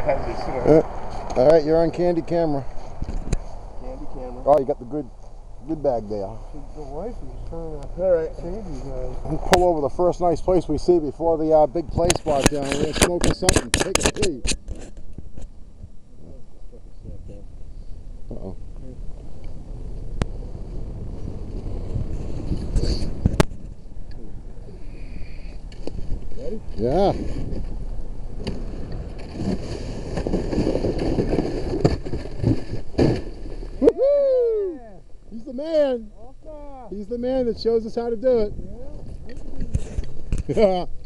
hazards. You know. Uh, all right, you're on candy camera. Candy camera. Oh, you got the good, good bag there. The wife is trying to All right. save you guys. We'll pull over the first nice place we see before the uh, big play spot down here. Smoking something. Take a pee. Uh-oh. Ready? Yeah. Woohoo! He's the man. He's the man that shows us how to do it. Yeah.